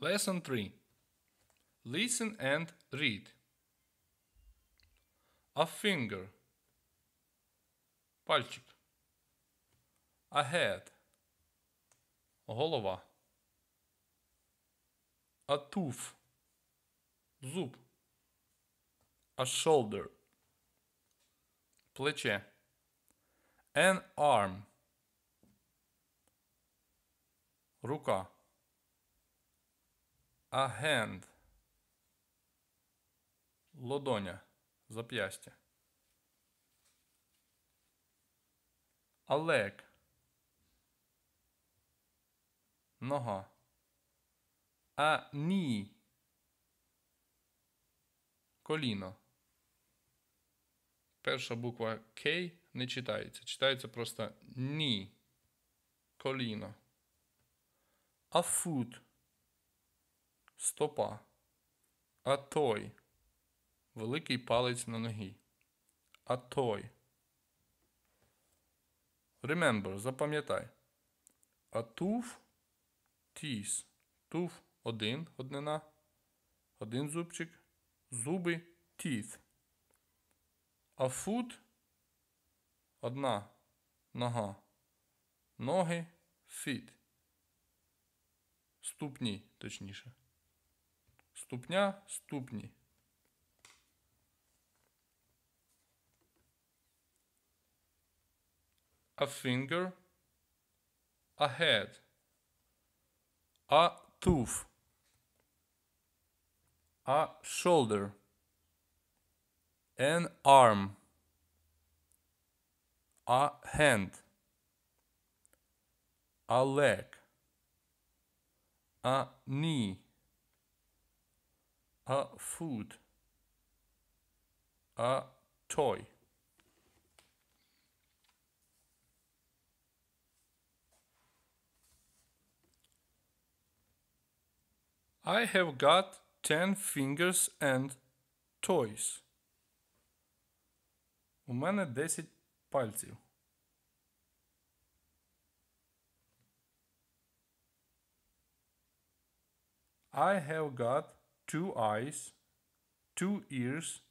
Lesson 3 Listen and read. A finger. Пальчик. A head. Голова. A tooth. Зуб. A shoulder. Плече. An arm. Рука. A hand. Лодоня. Зап'ястя. A leg. Нога. A knee. Коліно. Перша буква K не читається. Читається просто knee. Коліно. A foot стопа. А той. Великий палець на ногі. А той. Remember, запам'ятай. А тув тіс. Туф один однина. Один зубчик. Зуби тіс. А фут одна нога. Ноги фіт. Ступні, точніше. Ступня – ступні. a finger, a head, a tooth, a shoulder, an arm, a hand, a leg, a knee, a foot, a toy. I have got ten fingers and toys. У мене 10 пальців. I have got two eyes, two ears,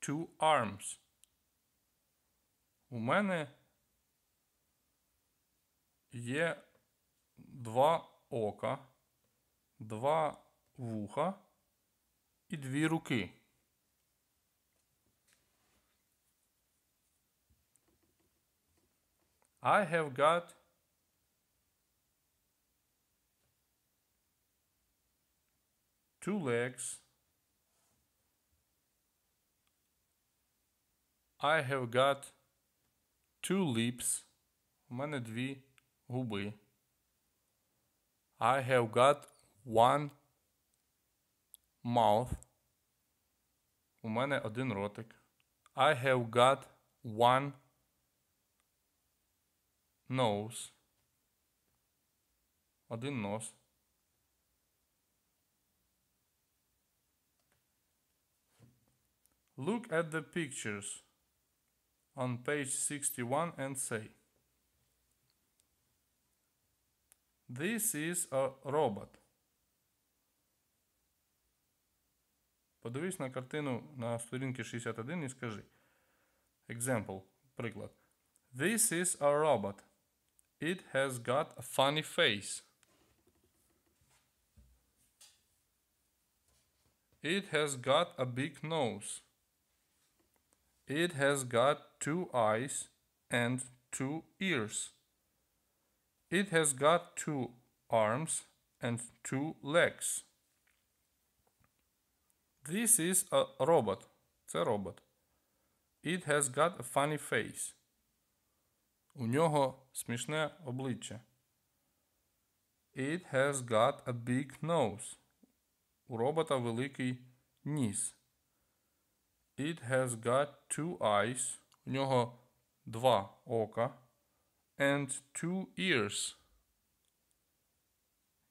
two arms. У мене є два ока, два вуха і дві руки. I have got two legs. I have got two lips. У мене дві губи. I have got one mouth. У мене один ротик. I have got one nose. Один нос. Look at the pictures on page 61 and say, This is a robot. Подивись на картину на сторінці 61 і скажи. Example, приклад. This is a robot. It has got a funny face. It has got a big nose. It has got two eyes and two ears. It has got two arms and two legs. This is a robot. Це робот. It has got a funny face. У нього смішне обличчя. It has got a big nose. У робота великий ніс. It has got two eyes. У нього два ока. And two ears.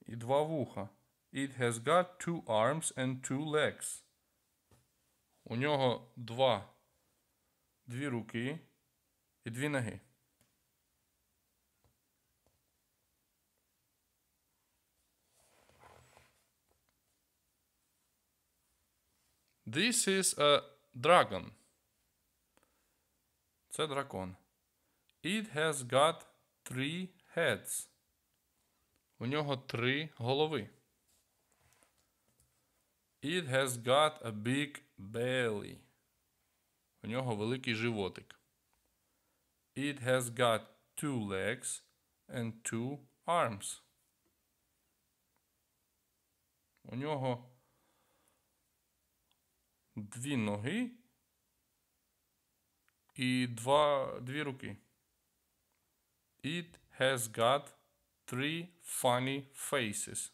І два вуха. It has got two arms and two legs. У нього два дві руки і дві ноги. This is a dragon. Це дракон. It has got three heads. У нього три голови. It has got a big belly. У нього великий животик. It has got two legs and two arms. У нього дві ноги і два, дві руки. It has got three funny faces.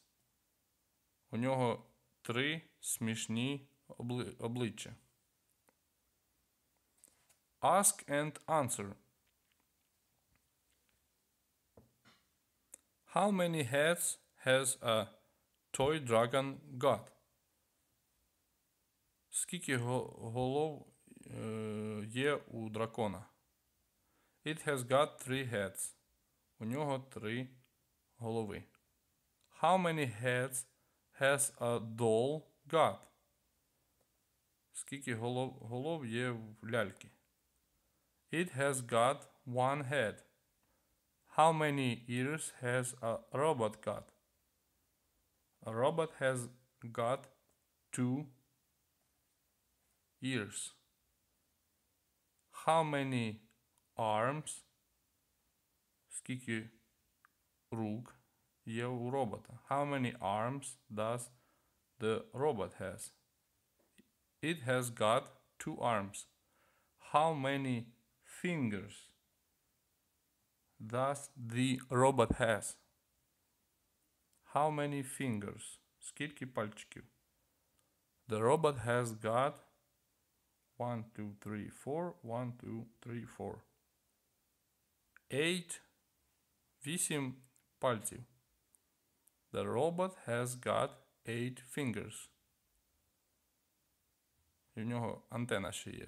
У нього три смішні обли... обличчя. Ask and answer. How many heads has a toy dragon got? Скільки голов е, є у дракона? It has got three heads. У нього три голови. How many heads has a doll got? Скільки голов, голов є в ляльки? It has got one head. How many ears has a robot got? A robot has got two ears. How many arms? Скільки рук є у робота? How many arms does the robot has? It has got two arms. How many fingers does the robot has? How many fingers? Скільки пальчиків? The robot has got one, two, three, four, one, two, three, four. Eight. Вісім пальців. The robot has got eight fingers. І в нього антена ще є.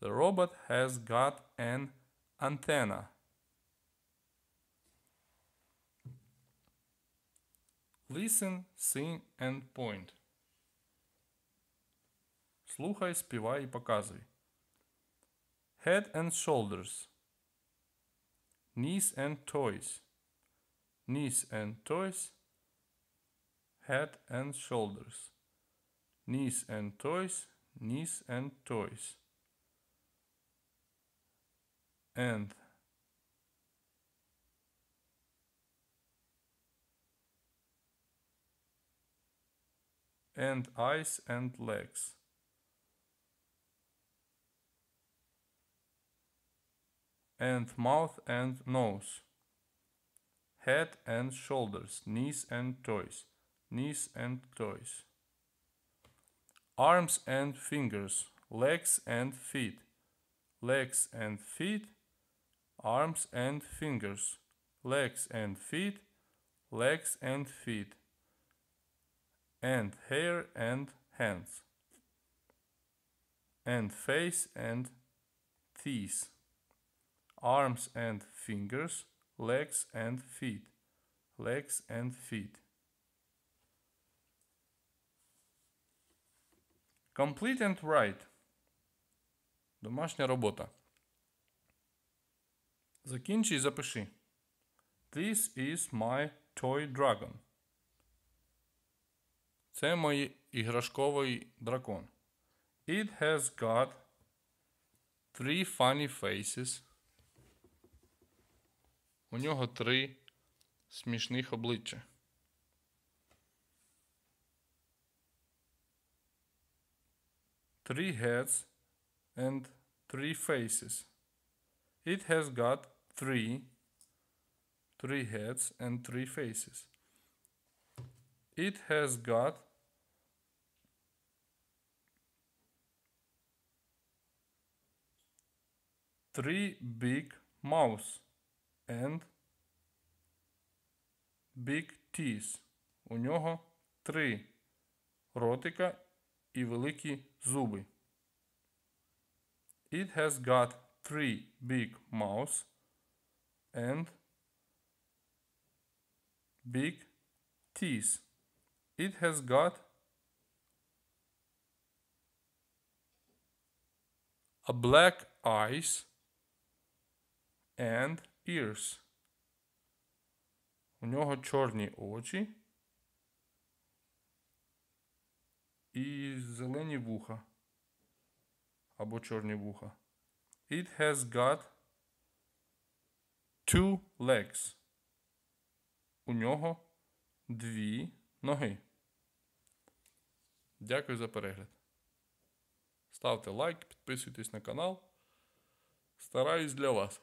The robot has got an antenna. Listen, sing and point. Слухай, співай і показуй. Head and shoulders. Knees and toes. Knees and toes. Head and shoulders. Knees and toes. Knees and toes. And and eyes and legs. And mouth and nose. Head and shoulders, knees and toes, knees and toes. Arms and fingers, legs and feet, legs and feet, arms and fingers, legs and feet, legs and feet. And hair and hands, and face and teeth, arms and fingers, legs and feet, legs and feet. Complete and write. Домашня робота. Закінчи і запиши. This is my toy dragon. Це мій іграшковий дракон. It has got three funny faces. У нього три смішних обличчя. Three heads and three faces. It has got three three heads and three faces. It has got three big mouths and big teeth. У нього три ротика і великі зуби. It has got three big mouths and big teeth. It has got a black eyes and ears. У нього чорні очі і зелені вуха. Або чорні вуха. It has got two legs. У нього дві ноги. Дякую за перегляд. Ставте лайк, підписуйтесь на канал. Стараюсь для вас.